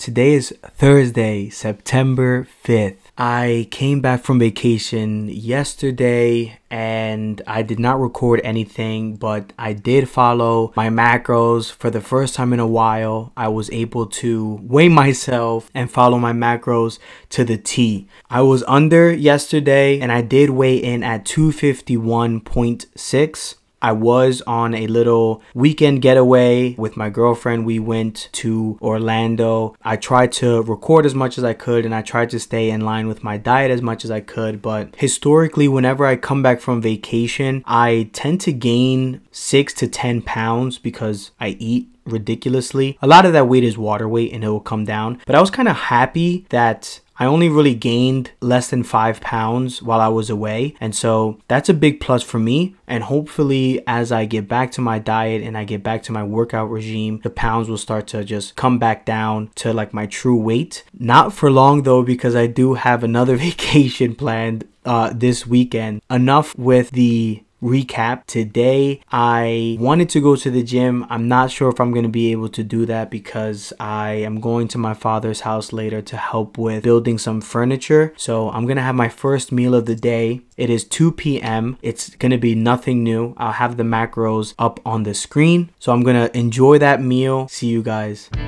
Today is Thursday, September 5th. I came back from vacation yesterday and I did not record anything, but I did follow my macros for the first time in a while. I was able to weigh myself and follow my macros to the T. I was under yesterday and I did weigh in at 251.6. I was on a little weekend getaway with my girlfriend. We went to Orlando. I tried to record as much as I could and I tried to stay in line with my diet as much as I could. But historically, whenever I come back from vacation, I tend to gain six to 10 pounds because I eat ridiculously. A lot of that weight is water weight and it will come down. But I was kind of happy that I only really gained less than five pounds while I was away. And so that's a big plus for me. And hopefully, as I get back to my diet and I get back to my workout regime, the pounds will start to just come back down to like my true weight. Not for long though, because I do have another vacation planned uh, this weekend. Enough with the recap. Today, I wanted to go to the gym. I'm not sure if I'm going to be able to do that because I am going to my father's house later to help with building some furniture. So I'm going to have my first meal of the day. It is 2 p.m. It's going to be nothing new. I'll have the macros up on the screen. So I'm going to enjoy that meal. See you guys. You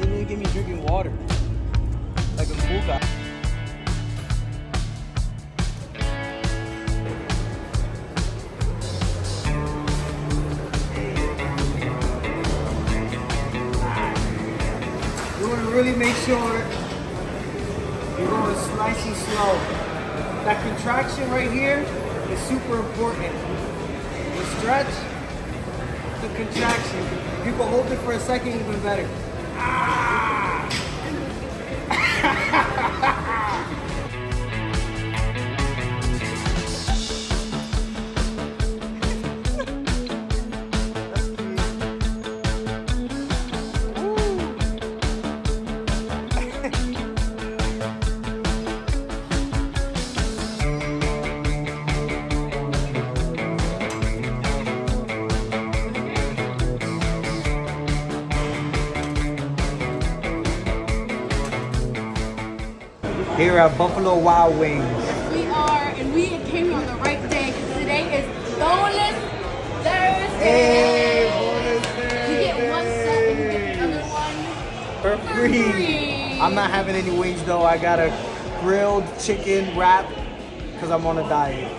didn't give me drinking water like a cool guy. Really make sure you're going nice and slow. That contraction right here is super important. The stretch, the contraction. If you can hold it for a second, even better. Ah! Here at Buffalo Wild Wings. We are, and we came here on the right day because today is Bonus Thursday. You get one set and you get the other one For for free. free. I'm not having any wings though. I got a grilled chicken wrap because I'm on a diet.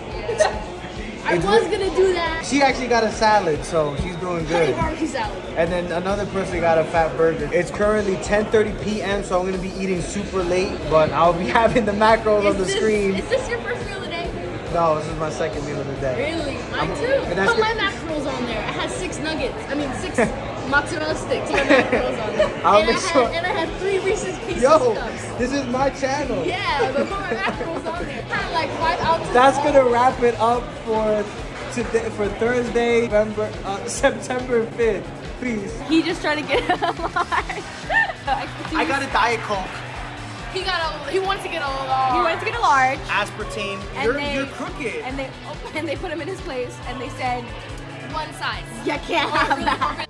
I was gonna do that. She actually got a salad, so she's doing Honey good. barbecue salad. And then another person got a fat burger. It's currently 10:30 p.m., so I'm gonna be eating super late, but I'll be having the macros on the this, screen. Is this your first meal of the day? No, this is my second meal of the day. Really? Mine I'm- too. Put my macros on there. I had six nuggets. I mean six mozzarella sticks. My macros on there. I'll and, make I had, sure- and I had three Reese's Pieces Yo, cups. this is my channel. Yeah, but put my macros on there. Kind of like five ounces. That's gonna wrap it up for today for Thursday, November, uh, September 5th. Please. He just tried to get a large. I got a diet coke. He got a. He wanted to get a large. He wanted to get a large, Aspartame. and You're, they you're crooked. and they oh, and they put him in his place, and they said, one size. "You can't have that."